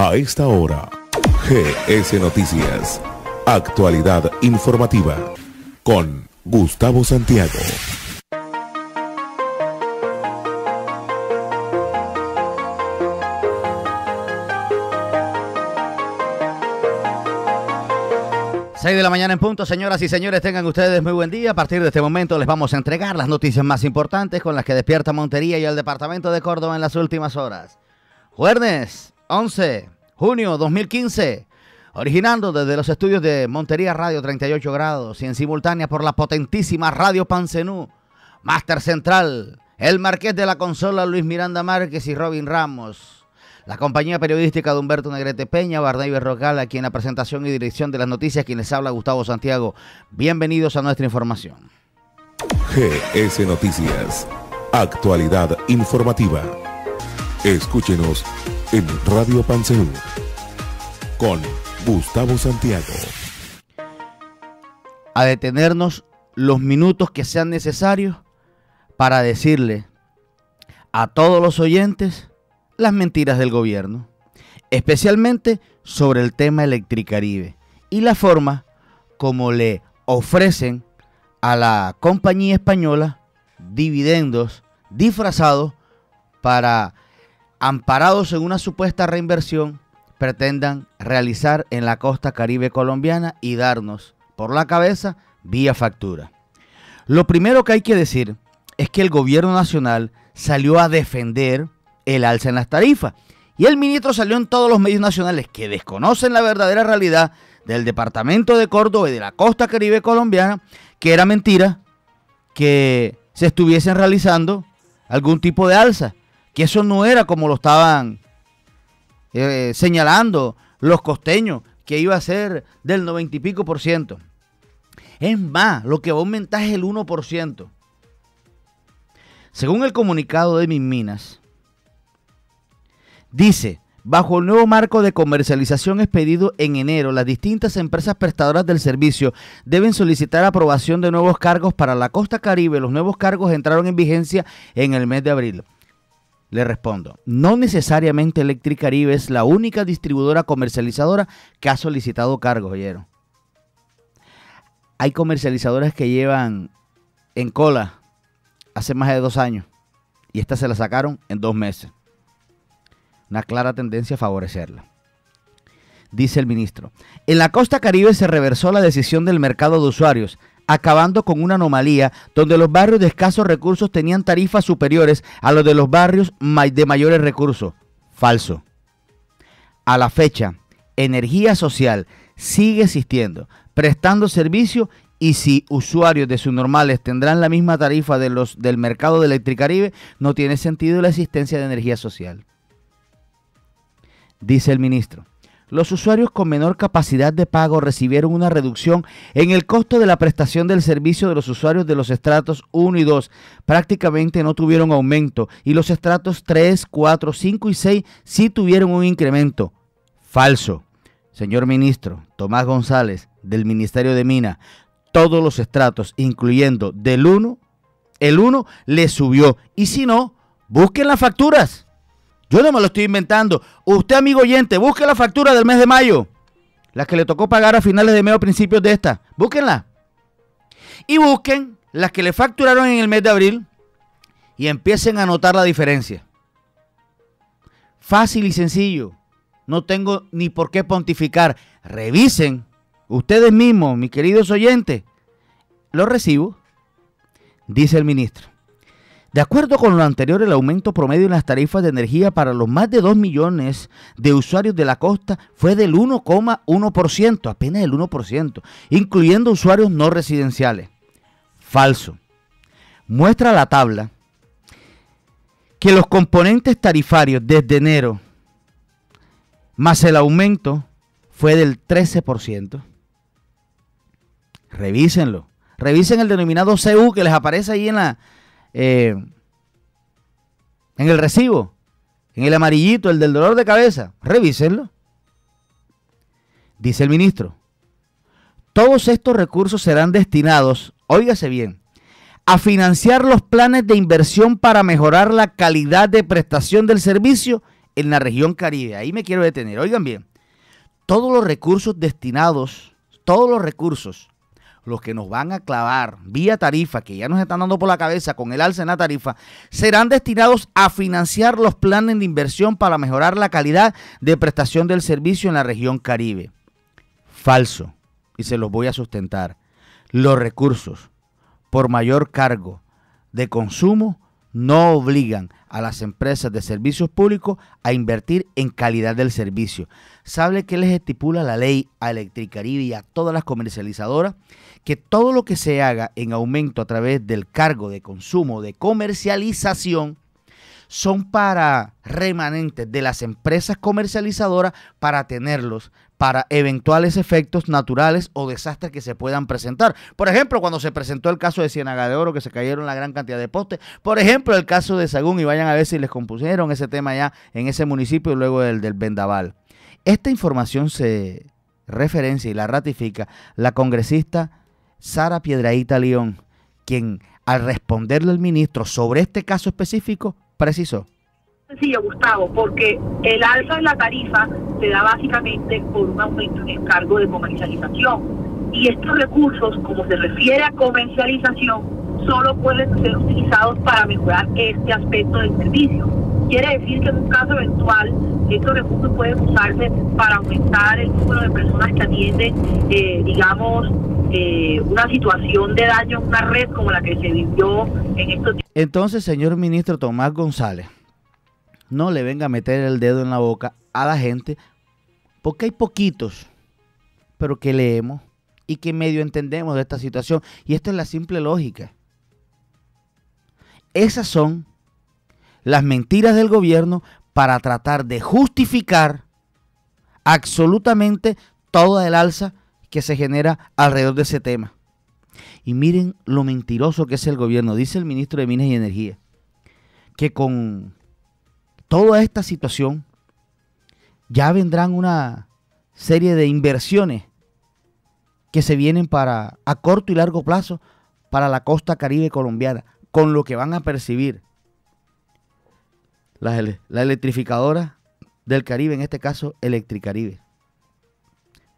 A esta hora, GS Noticias. Actualidad informativa con Gustavo Santiago. Seis de la mañana en punto, señoras y señores, tengan ustedes muy buen día. A partir de este momento les vamos a entregar las noticias más importantes con las que despierta Montería y el departamento de Córdoba en las últimas horas. Jueves 11 junio 2015, originando desde los estudios de Montería Radio 38 grados y en simultánea por la potentísima Radio Pancenú, Máster Central, el Marqués de la Consola Luis Miranda Márquez y Robin Ramos. La compañía periodística de Humberto Negrete Peña, Barney Berrocal, aquí en la presentación y dirección de las noticias, quien les habla Gustavo Santiago. Bienvenidos a nuestra información. GS Noticias. Actualidad informativa. Escúchenos en Radio Pancenú con Gustavo Santiago. A detenernos los minutos que sean necesarios para decirle a todos los oyentes las mentiras del gobierno, especialmente sobre el tema Electricaribe y la forma como le ofrecen a la compañía española dividendos disfrazados para amparados en una supuesta reinversión, pretendan realizar en la costa caribe colombiana y darnos por la cabeza vía factura. Lo primero que hay que decir es que el gobierno nacional salió a defender el alza en las tarifas y el ministro salió en todos los medios nacionales que desconocen la verdadera realidad del departamento de Córdoba y de la costa caribe colombiana, que era mentira que se estuviesen realizando algún tipo de alza que eso no era como lo estaban eh, señalando los costeños, que iba a ser del 90 y pico por ciento. Es más, lo que va a aumentar es el 1%. Según el comunicado de Minas, dice, bajo el nuevo marco de comercialización expedido en enero, las distintas empresas prestadoras del servicio deben solicitar aprobación de nuevos cargos para la costa caribe. Los nuevos cargos entraron en vigencia en el mes de abril. Le respondo, no necesariamente Electricaribe es la única distribuidora comercializadora que ha solicitado cargos, oyeron. Hay comercializadoras que llevan en cola hace más de dos años y esta se la sacaron en dos meses. Una clara tendencia a favorecerla. Dice el ministro, en la costa caribe se reversó la decisión del mercado de usuarios acabando con una anomalía donde los barrios de escasos recursos tenían tarifas superiores a los de los barrios de mayores recursos. Falso. A la fecha, energía social sigue existiendo, prestando servicio y si usuarios de sus normales tendrán la misma tarifa de los del mercado de Electricaribe, no tiene sentido la existencia de energía social. Dice el ministro los usuarios con menor capacidad de pago recibieron una reducción en el costo de la prestación del servicio de los usuarios de los estratos 1 y 2. Prácticamente no tuvieron aumento y los estratos 3, 4, 5 y 6 sí tuvieron un incremento. Falso. Señor ministro Tomás González del Ministerio de Mina, todos los estratos, incluyendo del 1, el 1 le subió. Y si no, busquen las facturas. Yo no me lo estoy inventando. Usted, amigo oyente, busque la factura del mes de mayo. La que le tocó pagar a finales de mes o principios de esta. Búsquenla. Y busquen las que le facturaron en el mes de abril y empiecen a notar la diferencia. Fácil y sencillo. No tengo ni por qué pontificar. Revisen ustedes mismos, mis queridos oyentes. Lo recibo, dice el ministro. De acuerdo con lo anterior, el aumento promedio en las tarifas de energía para los más de 2 millones de usuarios de la costa fue del 1,1%, apenas el 1%, incluyendo usuarios no residenciales. Falso. Muestra la tabla que los componentes tarifarios desde enero más el aumento fue del 13%. Revísenlo. Revisen el denominado CU que les aparece ahí en la, eh, en el recibo, en el amarillito, el del dolor de cabeza, revísenlo. Dice el ministro, todos estos recursos serán destinados, óigase bien, a financiar los planes de inversión para mejorar la calidad de prestación del servicio en la región Caribe. Ahí me quiero detener. Oigan bien, todos los recursos destinados, todos los recursos, los que nos van a clavar vía tarifa, que ya nos están dando por la cabeza con el alza en la tarifa, serán destinados a financiar los planes de inversión para mejorar la calidad de prestación del servicio en la región Caribe. Falso, y se los voy a sustentar. Los recursos por mayor cargo de consumo no obligan a las empresas de servicios públicos a invertir en calidad del servicio. ¿Sabe qué les estipula la ley a Electricaribe y a todas las comercializadoras? Que todo lo que se haga en aumento a través del cargo de consumo, de comercialización, son para remanentes de las empresas comercializadoras para tenerlos para eventuales efectos naturales o desastres que se puedan presentar. Por ejemplo, cuando se presentó el caso de Ciénaga de Oro, que se cayeron la gran cantidad de postes. Por ejemplo, el caso de Sagún, y vayan a ver si les compusieron ese tema ya en ese municipio luego del, del Vendaval. Esta información se referencia y la ratifica la congresista Sara Piedraíta León, quien al responderle al ministro sobre este caso específico, precisó sencillo, Gustavo, porque el alza en la tarifa se da básicamente por un aumento en el cargo de comercialización. Y estos recursos, como se refiere a comercialización, solo pueden ser utilizados para mejorar este aspecto del servicio. Quiere decir que en un caso eventual, estos recursos pueden usarse para aumentar el número de personas que atienden, eh, digamos, eh, una situación de daño en una red como la que se vivió en estos días. Entonces, señor ministro Tomás González, no le venga a meter el dedo en la boca a la gente, porque hay poquitos, pero que leemos y que medio entendemos de esta situación. Y esta es la simple lógica. Esas son las mentiras del gobierno para tratar de justificar absolutamente toda el alza que se genera alrededor de ese tema. Y miren lo mentiroso que es el gobierno, dice el ministro de Minas y Energía, que con toda esta situación, ya vendrán una serie de inversiones que se vienen para a corto y largo plazo para la costa caribe colombiana, con lo que van a percibir la, la electrificadora del Caribe, en este caso Electricaribe.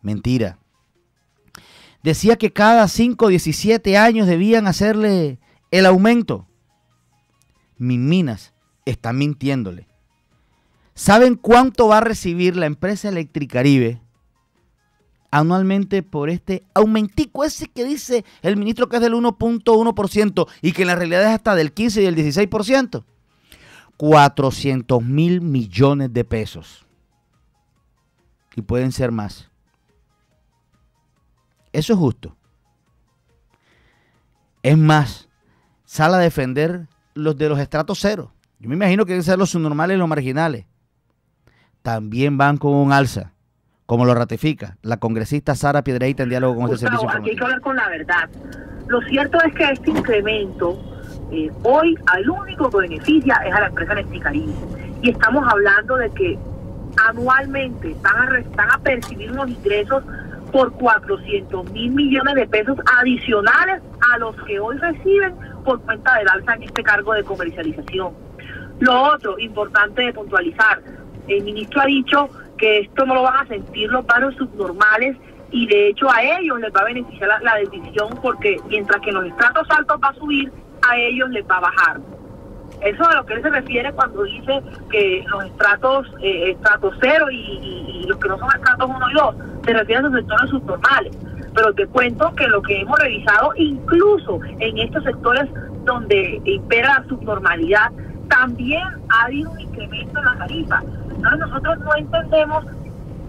Mentira. Decía que cada 5 o 17 años debían hacerle el aumento. Mis minas están mintiéndole. ¿Saben cuánto va a recibir la empresa Electricaribe anualmente por este aumentico ese que dice el ministro que es del 1.1% y que en la realidad es hasta del 15 y del 16%? 400 mil millones de pesos. Y pueden ser más. Eso es justo. Es más, sale a defender los de los estratos cero. Yo me imagino que deben ser los subnormales y los marginales también van con un alza, como lo ratifica la congresista Sara Piedreita en diálogo con este servicio. Aquí hay que hablar con la verdad. Lo cierto es que este incremento eh, hoy al único que beneficia es a la empresa Electricaribe. Y estamos hablando de que anualmente van a, van percibir unos ingresos por 400 mil millones de pesos adicionales a los que hoy reciben por cuenta del alza en este cargo de comercialización. Lo otro, importante de puntualizar, el ministro ha dicho que esto no lo van a sentir los barrios subnormales y de hecho a ellos les va a beneficiar la, decisión porque mientras que los estratos altos va a subir, ellos les va a bajar. Eso a lo que él se refiere cuando dice que los estratos, eh, estratos cero y, los que no son estratos 1 y 2, se refieren a los sectores subnormales. Pero te cuento que lo que hemos revisado, incluso en estos sectores donde impera la subnormalidad, también ha habido un incremento en la tarifa nosotros no entendemos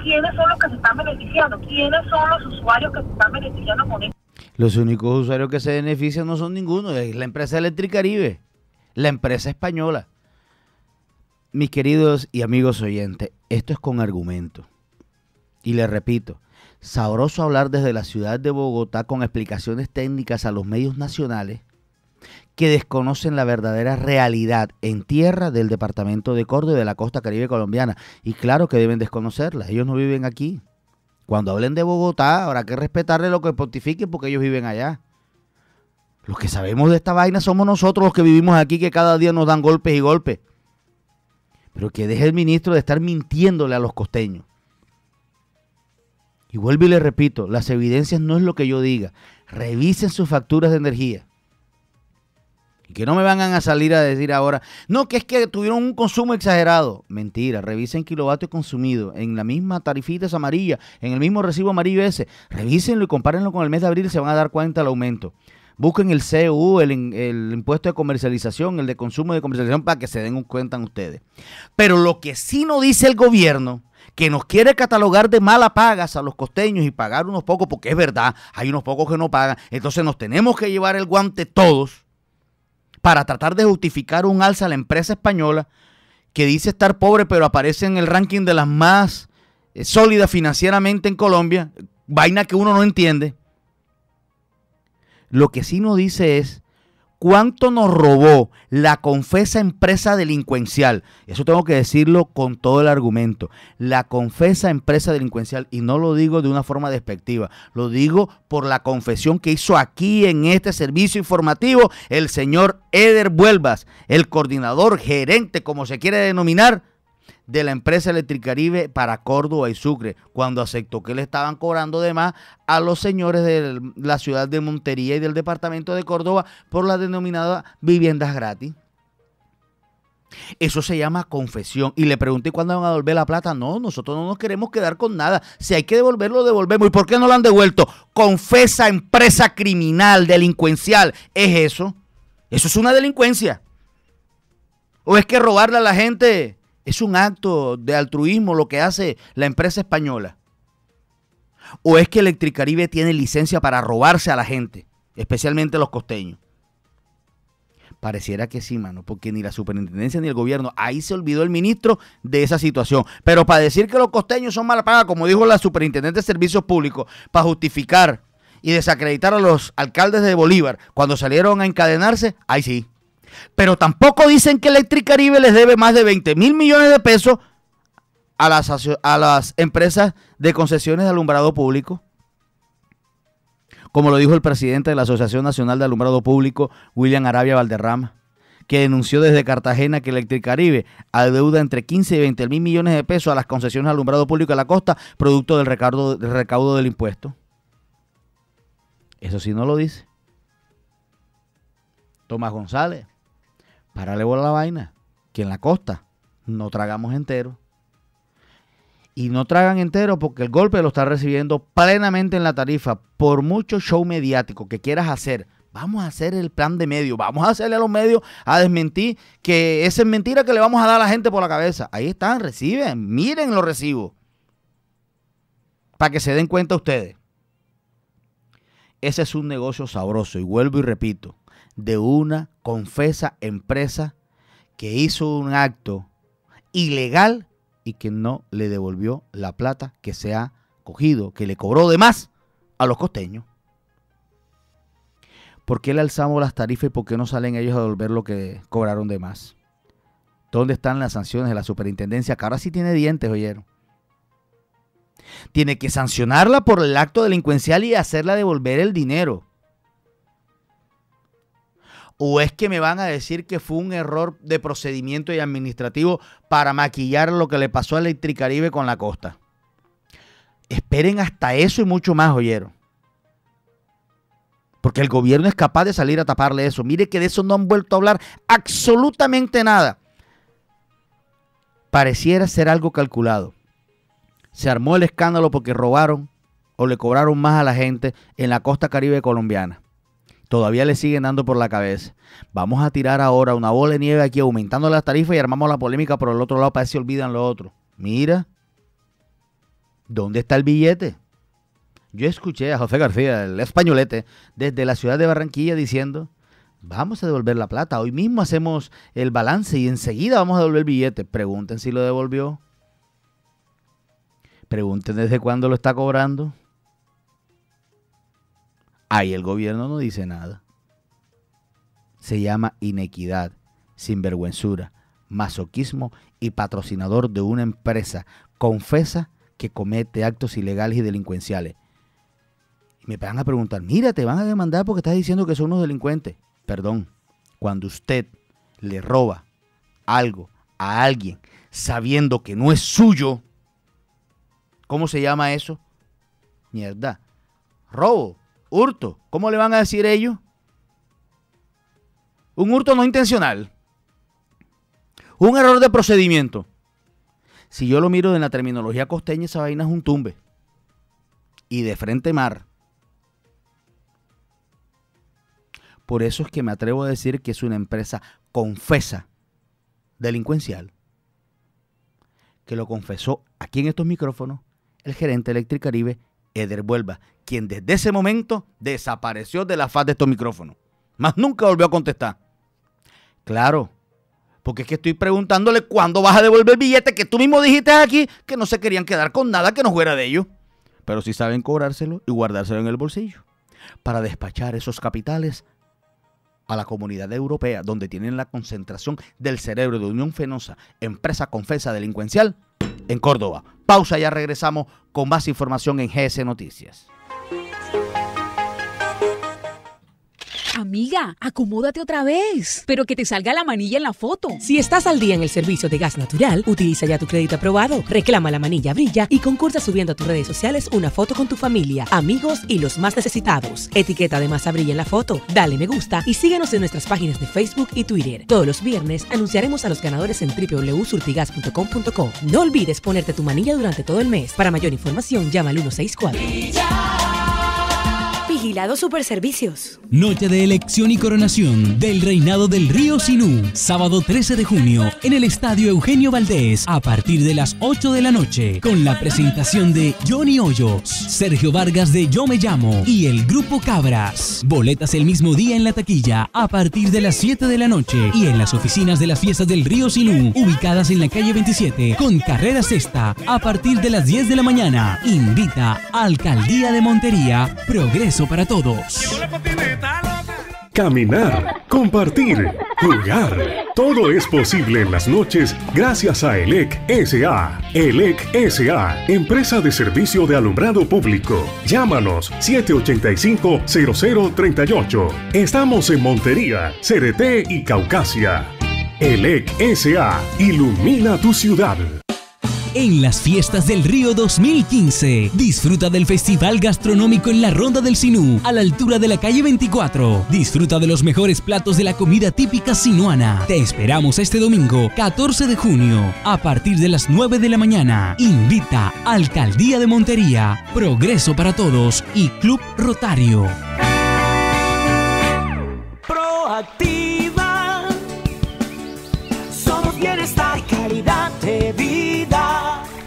quiénes son los que se están beneficiando, quiénes son los usuarios que se están beneficiando con esto. Los únicos usuarios que se benefician no son ninguno, es la empresa Electricaribe, la empresa española. Mis queridos y amigos oyentes, esto es con argumento. Y les repito, sabroso hablar desde la ciudad de Bogotá con explicaciones técnicas a los medios nacionales que desconocen la verdadera realidad en tierra del departamento de Córdoba y de la costa caribe colombiana. Y claro que deben desconocerla, ellos no viven aquí. Cuando hablen de Bogotá, habrá que respetarle lo que pontifiquen porque ellos viven allá. Los que sabemos de esta vaina somos nosotros los que vivimos aquí, que cada día nos dan golpes y golpes. Pero que deje el ministro de estar mintiéndole a los costeños. Y vuelvo y le repito, las evidencias no es lo que yo diga. Revisen sus facturas de energía. Y que no me vengan a salir a decir ahora, no, que es que tuvieron un consumo exagerado. Mentira, revisen kilovatios consumidos en la misma tarifita amarilla, en el mismo recibo amarillo ese. Revísenlo y compárenlo con el mes de abril y se van a dar cuenta del aumento. Busquen el CU, el, impuesto de comercialización, el de consumo de comercialización para que se den cuenta ustedes. Pero lo que sí no dice el gobierno, que nos quiere catalogar de mala pagas a los costeños y pagar unos pocos, porque es verdad, hay unos pocos que no pagan, entonces nos tenemos que llevar el guante todos para tratar de justificar un alza a la empresa española que dice estar pobre, pero aparece en el ranking de las más eh, sólidas financieramente en Colombia, vaina que uno no entiende. Lo que sí nos dice es cuánto nos robó la confesa empresa delincuencial. Eso tengo que decirlo con todo el argumento. La confesa empresa delincuencial, y no lo digo de una forma despectiva, lo digo por la confesión que hizo aquí en este servicio informativo el señor Eder Vuelvas, el coordinador, gerente, como se quiere denominar, de la empresa Electricaribe para Córdoba y Sucre, cuando aceptó que le estaban cobrando de más a los señores de la ciudad de Montería y del departamento de Córdoba por las denominadas viviendas gratis. Eso se llama confesión. Y le pregunté cuándo van a devolver la plata. No, nosotros no nos queremos quedar con nada. Si hay que devolverlo, devolvemos. ¿Y por qué no lo han devuelto? Confesa empresa criminal, delincuencial. ¿Es eso? Eso es una delincuencia. ¿O es que robarle a la gente es un acto de altruismo lo que hace la empresa española. ¿O es que Electricaribe tiene licencia para robarse a la gente, especialmente los costeños? Pareciera que sí, mano, porque ni la superintendencia ni el gobierno, ahí se olvidó el ministro de esa situación. Pero para decir que los costeños son mal pagados, como dijo la superintendente de servicios públicos, para justificar y desacreditar a los alcaldes de Bolívar cuando salieron a encadenarse, ahí sí. Pero tampoco dicen que Electricaribe les debe más de 20 mil millones de pesos a las, a las empresas de concesiones de alumbrado público. Como lo dijo el presidente de la Asociación Nacional de Alumbrado Público, William Arabia Valderrama, que denunció desde Cartagena que Electricaribe adeuda entre 15 y 20 mil millones de pesos a las concesiones de alumbrado público de la costa, producto del recaudo, del recaudo del impuesto. Eso sí no lo dice. Tomás González, Párale bola la vaina. Que en la costa no tragamos entero. Y no tragan entero porque el golpe lo está recibiendo plenamente en la tarifa. Por mucho show mediático que quieras hacer, vamos a hacer el plan de medio. Vamos a hacerle a los medios a desmentir que esa es mentira que le vamos a dar a la gente por la cabeza. Ahí están, reciben. Miren los recibos. Para que se den cuenta ustedes. Ese es un negocio sabroso. Y vuelvo y repito de una confesa empresa que hizo un acto ilegal y que no le devolvió la plata que se ha cogido, que le cobró de más a los costeños. ¿Por qué le alzamos las tarifas y por qué no salen ellos a devolver lo que cobraron de más? ¿Dónde están las sanciones de la superintendencia? Que ahora sí tiene dientes, oyeron. Tiene que sancionarla por el acto delincuencial y hacerla devolver el dinero. ¿O es que me van a decir que fue un error de procedimiento y administrativo para maquillar lo que le pasó a Electricaribe con la costa? Esperen hasta eso y mucho más, oyeron. Porque el gobierno es capaz de salir a taparle eso. Mire que de eso no han vuelto a hablar absolutamente nada. Pareciera ser algo calculado. Se armó el escándalo porque robaron o le cobraron más a la gente en la costa caribe colombiana todavía le siguen dando por la cabeza. Vamos a tirar ahora una bola de nieve aquí aumentando las tarifas y armamos la polémica por el otro lado para que se olvidan lo otro. Mira, ¿dónde está el billete? Yo escuché a José García, el españolete, desde la ciudad de Barranquilla diciendo, vamos a devolver la plata, hoy mismo hacemos el balance y enseguida vamos a devolver el billete. Pregunten si lo devolvió. Pregunten desde cuándo lo está cobrando. Ahí el gobierno no dice nada. Se llama inequidad, sinvergüenzura, masoquismo y patrocinador de una empresa confesa que comete actos ilegales y delincuenciales. Y me van a preguntar, mira, te van a demandar porque estás diciendo que son unos delincuentes. Perdón, cuando usted le roba algo a alguien sabiendo que no es suyo, ¿cómo se llama eso? Mierda. Robo, hurto. ¿Cómo le van a decir ellos? Un hurto no intencional. Un error de procedimiento. Si yo lo miro en la terminología costeña, esa vaina es un tumbe. Y de frente mar. Por eso es que me atrevo a decir que es una empresa confesa delincuencial. Que lo confesó aquí en estos micrófonos el gerente Electricaribe, Eder Vuelva, quien desde ese momento desapareció de la faz de estos micrófonos. Más nunca volvió a contestar. Claro, porque es que estoy preguntándole cuándo vas a devolver el billete que tú mismo dijiste aquí que no se querían quedar con nada que no fuera de ellos. Pero sí saben cobrárselo y guardárselo en el bolsillo. Para despachar esos capitales a la comunidad europea, donde tienen la concentración del cerebro de Unión Fenosa, empresa confesa delincuencial, en Córdoba. Pausa, ya regresamos con más información en GS Noticias. Amiga, acomódate otra vez, pero que te salga la manilla en la foto. Si estás al día en el servicio de gas natural, utiliza ya tu crédito aprobado, reclama la manilla brilla y concursa subiendo a tus redes sociales una foto con tu familia, amigos y los más necesitados. Etiqueta de Masa Brilla en la foto, dale me gusta y síguenos en nuestras páginas de Facebook y Twitter. Todos los viernes anunciaremos a los ganadores en www.surtigas.com.co. No olvides ponerte tu manilla durante todo el mes. Para mayor información, llama al 164. Vigilado Superservicios. Noche de elección y coronación del Reinado del Río Sinú. Sábado 13 de junio en el Estadio Eugenio Valdés a partir de las 8 de la noche con la presentación de Johnny Hoyos, Sergio Vargas de Yo Me Llamo y el Grupo Cabras. Boletas el mismo día en la taquilla a partir de las 7 de la noche y en las oficinas de las fiestas del Río Sinú ubicadas en la calle 27 con carrera sexta a partir de las 10 de la mañana. Invita Alcaldía de Montería Progreso para todos. Caminar, compartir, jugar. Todo es posible en las noches gracias a ELEC SA. ELEC SA, empresa de servicio de alumbrado público. Llámanos 785-0038. Estamos en Montería, Cereté y Caucasia. ELEC SA, ilumina tu ciudad en las fiestas del Río 2015. Disfruta del Festival Gastronómico en la Ronda del Sinú, a la altura de la calle 24. Disfruta de los mejores platos de la comida típica sinuana. Te esperamos este domingo, 14 de junio, a partir de las 9 de la mañana. Invita Alcaldía de Montería, Progreso para Todos y Club Rotario.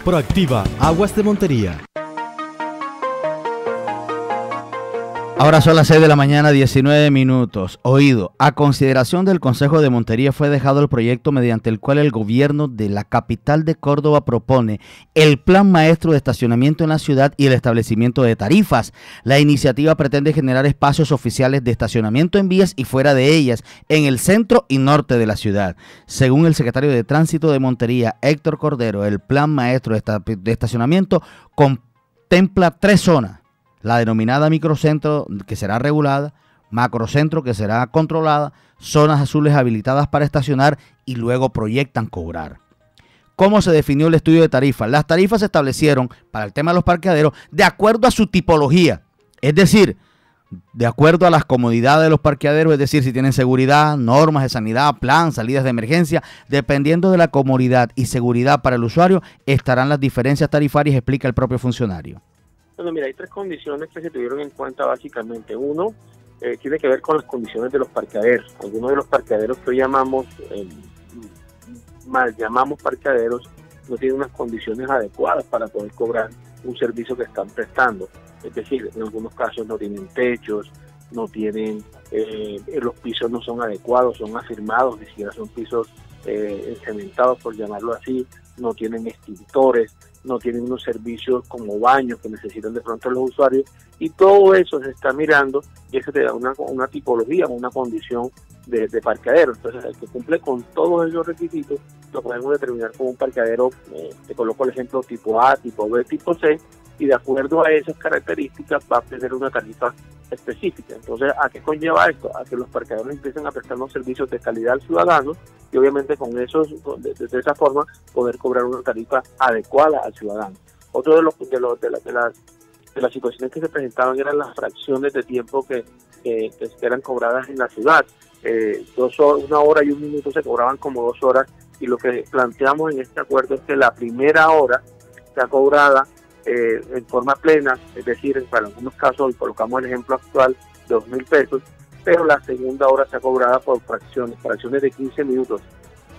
Proactiva, Aguas de Montería. Ahora son las 6 de la mañana, 19 minutos. Oído, a consideración del Consejo de Montería fue dejado el proyecto mediante el cual el gobierno de la capital de Córdoba propone el plan maestro de estacionamiento en la ciudad y el establecimiento de tarifas. La iniciativa pretende generar espacios oficiales de estacionamiento en vías y fuera de ellas, en el centro y norte de la ciudad. Según el secretario de Tránsito de Montería, Héctor Cordero, el plan maestro de estacionamiento contempla tres zonas la denominada microcentro que será regulada, macrocentro que será controlada, zonas azules habilitadas para estacionar y luego proyectan cobrar. ¿Cómo se definió el estudio de tarifas? Las tarifas se establecieron para el tema de los parqueaderos de acuerdo a su tipología, es decir, de acuerdo a las comodidades de los parqueaderos, es decir, si tienen seguridad, normas de sanidad, plan, salidas de emergencia, dependiendo de la comodidad y seguridad para el usuario, estarán las diferencias tarifarias, explica el propio funcionario. Bueno, mira, hay tres condiciones que se tuvieron en cuenta básicamente. Uno, eh, tiene que ver con las condiciones de los parqueaderos. Algunos de los parqueaderos que hoy llamamos, eh, mal llamamos parqueaderos, no tienen unas condiciones adecuadas para poder cobrar un servicio que están prestando. Es decir, en algunos casos no tienen techos, no tienen, eh, los pisos no son adecuados, son afirmados, ni siquiera son pisos eh, cementados, por llamarlo así, no tienen extintores, no tienen unos servicios como baños que necesitan de pronto los usuarios y todo eso se está mirando y eso te da una, una tipología, una condición de, parqueadero. Entonces, el que cumple con todos esos requisitos lo podemos determinar como un parqueadero, eh, te coloco el ejemplo tipo A, tipo B, tipo C, y de acuerdo a esas características va a tener una tarifa específica. Entonces, ¿a qué conlleva esto? A que los parqueadores empiecen a prestar unos servicios de calidad al ciudadano y obviamente con esos, de, esa forma, poder cobrar una tarifa adecuada al ciudadano. Otro de los de, los, de, de, las, de las situaciones que se presentaban eran las fracciones de tiempo que, que, eran cobradas en la ciudad. Eh, dos una hora y un minuto se cobraban como dos horas y lo que planteamos en este acuerdo es que la primera hora sea cobrada eh, en forma plena, es decir, para algunos casos, y colocamos el ejemplo actual, dos mil pesos, pero la segunda hora sea cobrada por fracciones, fracciones de 15 minutos.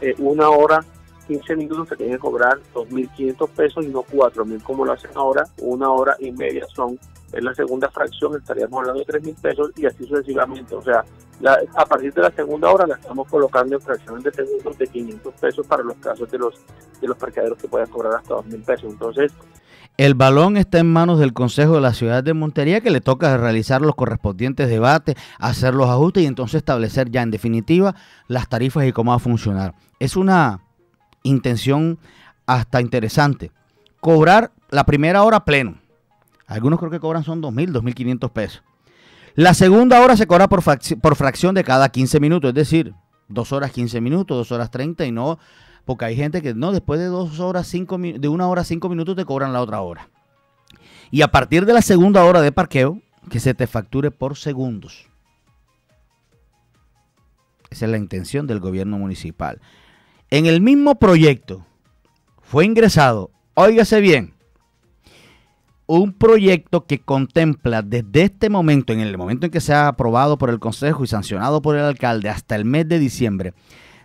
Eh, una hora 15 minutos se tienen que cobrar 2.500 pesos y no 4.000 como lo hacen ahora, una hora y media son, en la segunda fracción estaríamos hablando de 3.000 pesos y así sucesivamente, o sea, a partir de la segunda hora la estamos colocando en fracciones de segundos de 500 pesos para los casos de los de los parqueaderos que puedan cobrar hasta 2.000 pesos, entonces... El balón está en manos del Consejo de la Ciudad de Montería que le toca realizar los correspondientes debates, hacer los ajustes y entonces establecer ya en definitiva las tarifas y cómo va a funcionar. Es una intención hasta interesante. Cobrar la primera hora pleno. Algunos creo que cobran son 2.000, 2.500 pesos. La segunda hora se cobra por, por fracción de cada 15 minutos, es decir, 2 horas 15 minutos, 2 horas 30 y no, porque hay gente que no, después de 2 horas 5 de una hora 5 minutos te cobran la otra hora. Y a partir de la segunda hora de parqueo, que se te facture por segundos. Esa es la intención del gobierno municipal. En el mismo proyecto fue ingresado, óigase bien, un proyecto que contempla desde este momento, en el momento en que sea aprobado por el Consejo y sancionado por el alcalde hasta el mes de diciembre,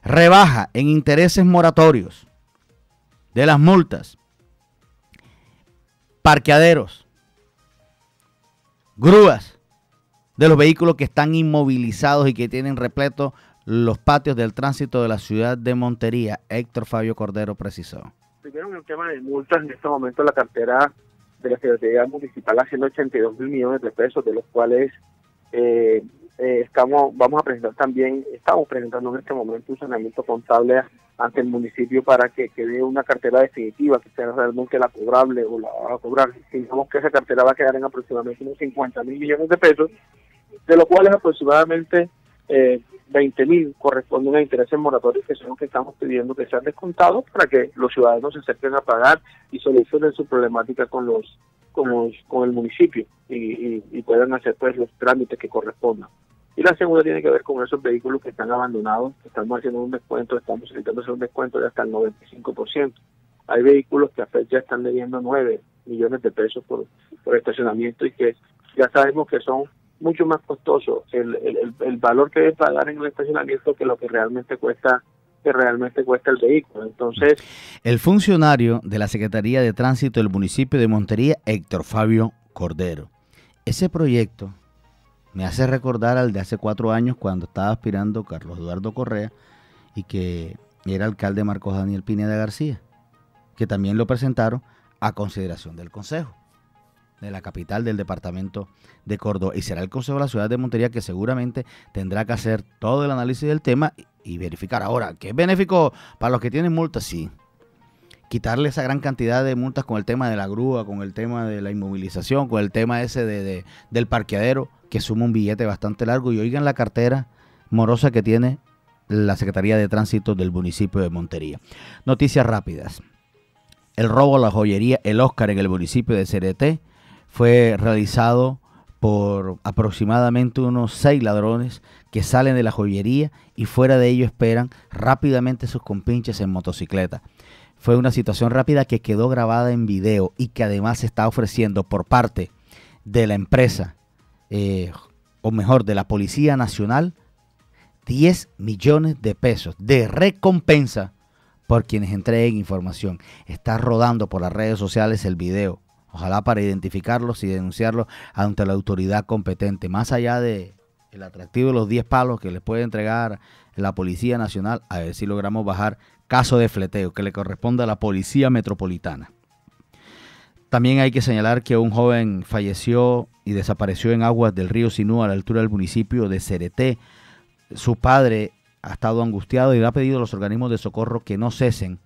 rebaja en intereses moratorios de las multas, parqueaderos, grúas de los vehículos que están inmovilizados y que tienen repleto los patios del tránsito de la ciudad de Montería. Héctor Fabio Cordero precisó. Primero en el tema de multas, en este momento la cartera de la Secretaría Municipal haciendo 82 mil millones de pesos, de los cuales eh, eh, estamos vamos a presentar también, estamos presentando en este momento un saneamiento contable ante el municipio para que quede una cartera definitiva, que sea realmente la cobrable o la va a cobrar. Digamos que esa cartera va a quedar en aproximadamente unos 50 mil millones de pesos, de los cuales aproximadamente eh, 20 mil corresponden a intereses moratorios que son los que estamos pidiendo que sean descontados para que los ciudadanos se acerquen a pagar y solucionen su problemática con los con, con el municipio y, y, puedan hacer pues los trámites que correspondan. Y la segunda tiene que ver con esos vehículos que están abandonados, que estamos haciendo un descuento, estamos solicitando hacer un descuento de hasta el 95%. Hay vehículos que a fecha están debiendo 9 millones de pesos por, por estacionamiento y que ya sabemos que son mucho más costoso el, el, el valor que debe pagar en el estacionamiento que lo que realmente cuesta que realmente cuesta el vehículo. Entonces, el funcionario de la Secretaría de Tránsito del municipio de Montería, Héctor Fabio Cordero. Ese proyecto me hace recordar al de hace cuatro años cuando estaba aspirando Carlos Eduardo Correa y que era alcalde Marcos Daniel Pineda García, que también lo presentaron a consideración del Consejo de la capital del departamento de Córdoba. Y será el Consejo de la Ciudad de Montería que seguramente tendrá que hacer todo el análisis del tema y, verificar. Ahora, ¿qué es benéfico para los que tienen multas? Sí. Quitarle esa gran cantidad de multas con el tema de la grúa, con el tema de la inmovilización, con el tema ese de, del parqueadero, que suma un billete bastante largo. Y oigan la cartera morosa que tiene la Secretaría de Tránsito del municipio de Montería. Noticias rápidas. El robo a la joyería El Oscar en el municipio de Cereté fue realizado por aproximadamente unos seis ladrones que salen de la joyería y fuera de ello esperan rápidamente sus compinches en motocicleta. Fue una situación rápida que quedó grabada en video y que además se está ofreciendo por parte de la empresa, eh, o mejor, de la Policía Nacional, 10 millones de pesos de recompensa por quienes entreguen información. Está rodando por las redes sociales el video Ojalá para identificarlos y denunciarlos ante la autoridad competente. Más allá de el atractivo de los 10 palos que les puede entregar la Policía Nacional, a ver si logramos bajar caso de fleteo que le corresponde a la Policía Metropolitana. También hay que señalar que un joven falleció y desapareció en aguas del río Sinú a la altura del municipio de Cereté. Su padre ha estado angustiado y le ha pedido a los organismos de socorro que no cesen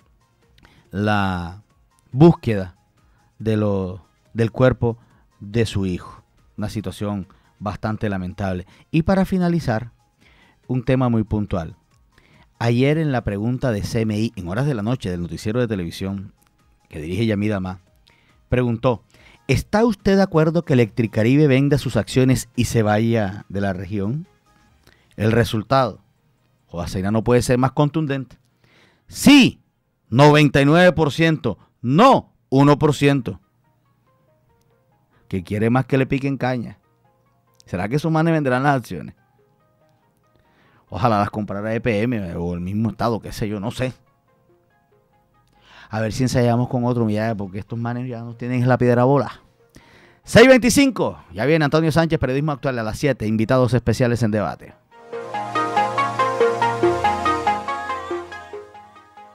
la búsqueda de lo, del cuerpo de su hijo. Una situación bastante lamentable. Y para finalizar, un tema muy puntual. Ayer en la pregunta de CMI, en horas de la noche del noticiero de televisión que dirige Yamida Ma, preguntó, ¿está usted de acuerdo que Electricaribe venda sus acciones y se vaya de la región? El resultado, Joaceina no puede ser más contundente. Sí, 99%, no 1%. Que quiere más que le piquen caña. ¿Será que esos manes vendrán las acciones? Ojalá las comprara EPM o el mismo Estado, qué sé yo, no sé. A ver si ensayamos con otro, mira, porque estos manes ya no tienen la piedra bola. 625, ya viene Antonio Sánchez, Periodismo Actual a las 7, invitados especiales en debate.